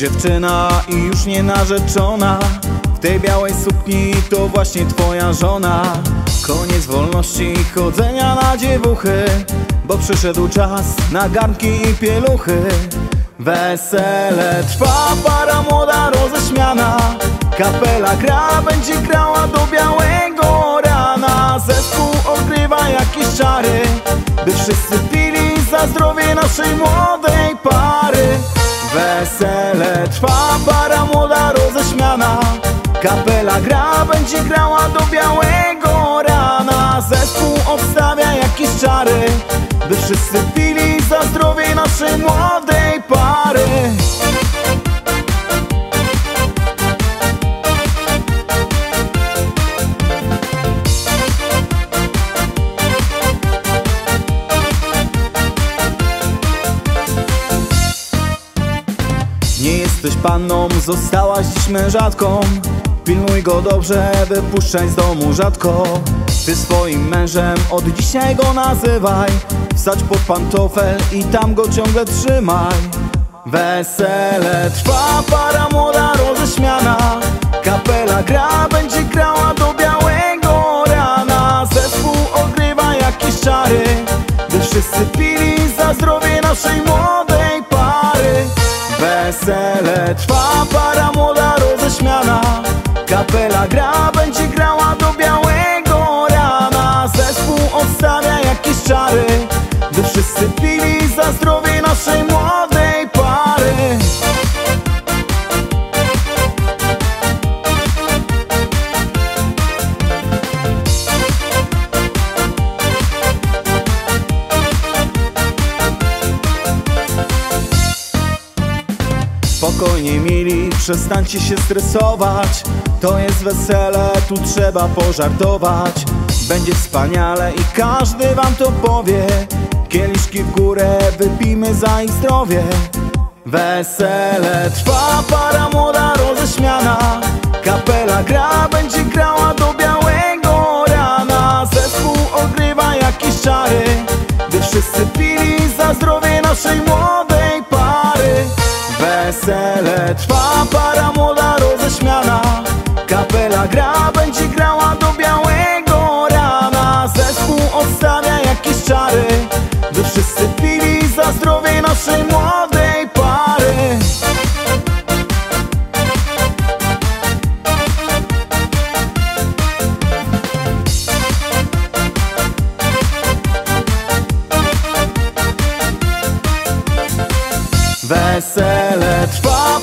dziewczyna i już nie narzeczona. W tej białej sukni to właśnie twoja żona. Koniec wolności chodzenia na dziewuchy Bo przyszedł czas na garnki i pieluchy. Wesele trwa, para młoda roześmiana. Kapela gra, będzie grała do białego rana. Zespół odgrywa jakieś czary By wszyscy pili za zdrowie naszej młodej pary Wesele trwa, para młoda roześmiana. Kapela gra, będzie grała do białego rana. Zespół odstawia jakieś czary By wszyscy Nie jesteś panną, zostałaś dziś mężatką. Pilnuj go dobrze, wypuszczaj z domu rzadko. Ty swoim mężem od dzisiaj go nazywaj. Wsadź pod pantofel i tam go ciągle trzymaj. Wesele trwa, para młoda roześmiana. Kapela gra, będzie grała do białego rana. Zespół odgrywa jakieś czary. By wszyscy pili za zdrowie naszej młodej Wesele. Trwa, para młoda roześmiana Kapela gra, będzie grała do białego rana. Zespół odstawia jakieś czary. By wszyscy pili za zdrowie naszej młodej Spokojnie mili, przestańcie się stresować. To jest wesele, tu trzeba pożartować. Będzie wspaniale i każdy wam to powie. Kieliszki w górę, wypijmy za ich zdrowie. Wesele trwa, para młoda roześmiana. Kapela gra, będzie trwa, para młoda roześmiana. Kapela gra, będzie grała do białego rana. Zespół odstawia jakieś czary By wszyscy pili za zdrowie naszej młodej pary. Wesele trwa,